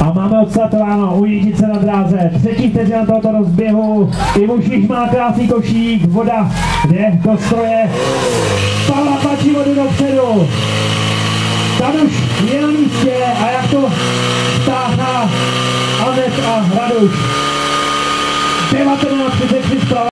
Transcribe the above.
A máme odstartováno u Jidice na dráze. Třetí vteřina tohoto rozběhu. Ivo Šiš má krásný košík. Voda jde do stroje. Pavla tlačí vodu dopředu. Taduš je na místě a jak to stáhá Anet a Raduš. 19.33.